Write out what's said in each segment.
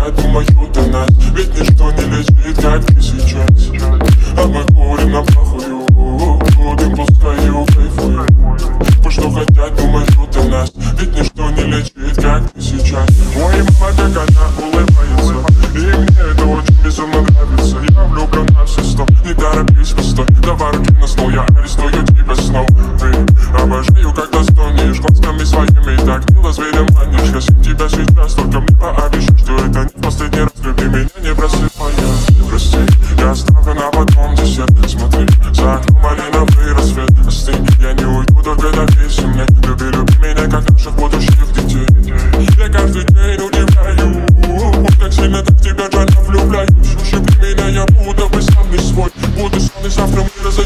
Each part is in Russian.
Она думает о нас Ведь ничто не лечит, как ты сейчас. А мы курим на плохую Будем пускаю, кайфую. Пусть что хотят, думают о нас. Ведь ничто не лечит, как ты сейчас. Ой, мама, как она улыбается. И мне это очень безумно нравится. Я влюблен на все сто. Не торопись, постой Давай руки на стол, я арестую.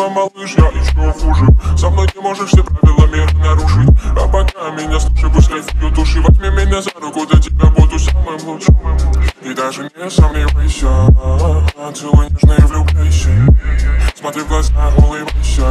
Братва, малыш, я еще хуже Со мной не можешь все правила мира нарушить. А пока меня слушай, пусть кайфую души Возьми меня за руку, для тебя буду самым лучшим. И даже не сомневайся а, а, Целуй нежно и влюбляйся. Смотри в глаза, улыбайся.